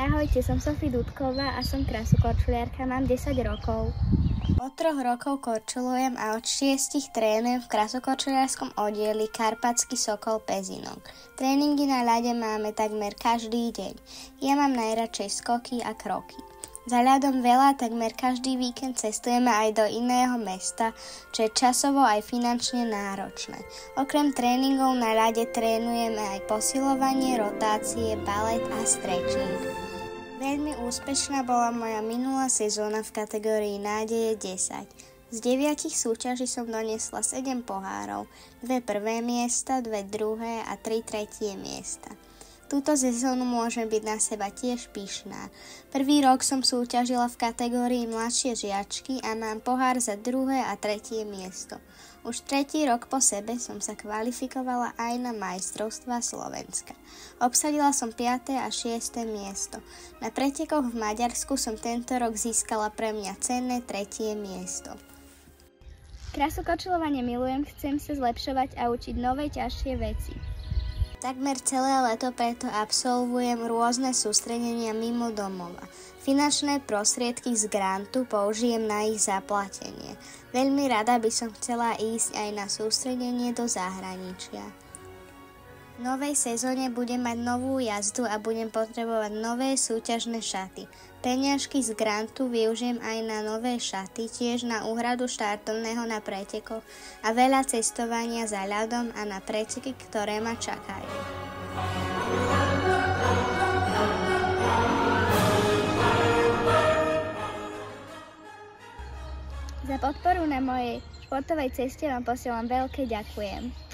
Ahojte, som Sofie Dudková a som krásokorčuliarka, mám 10 rokov. Od troch rokov korčulujem a od šiestich trénujem v krasokorčuliarskom oddieli Karpatský Sokol Pezinok. Tréningy na ľade máme takmer každý deň. Ja mám najradšej skoky a kroky. Za ľadom veľa, takmer každý víkend cestujeme aj do iného mesta, čo je časovo aj finančne náročné. Okrem tréningov na ľade trénujeme aj posilovanie, rotácie, balet a stretching. Veľmi úspešná bola moja minulá sezóna v kategórii nádeje 10. Z deviatich súťaží som doniesla 7 pohárov, dve prvé miesta, dve druhé a tri tretie miesta. Túto sezónu môžem byť na seba tiež pyšná. Prvý rok som súťažila v kategórii mladšie žiačky a mám pohár za druhé a tretie miesto. Už tretí rok po sebe som sa kvalifikovala aj na majstrovstva Slovenska. Obsadila som 5. a 6. miesto. Na pretekoch v Maďarsku som tento rok získala pre mňa cenné tretie miesto. Krásu kočilovanie milujem, chcem sa zlepšovať a učiť nové ťažšie veci. Takmer celé leto preto absolvujem rôzne sústredenia mimo domova. Finančné prostriedky z grantu použijem na ich zaplatenie. Veľmi rada by som chcela ísť aj na sústredenie do zahraničia novej sezóne budem mať novú jazdu a budem potrebovať nové súťažné šaty. Peňažky z grantu využijem aj na nové šaty, tiež na úhradu štartovného na pretekoch a veľa cestovania za ľadom a na preteky, ktoré ma čakajú. Za podporu na mojej športovej ceste vám posielam veľké ďakujem.